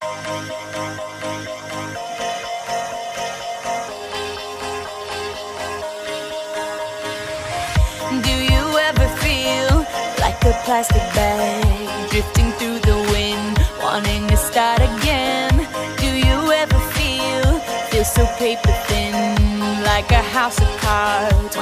Do you ever feel like a plastic bag drifting through the wind, wanting to start again? Do you ever feel feel so paper thin, like a house of cards?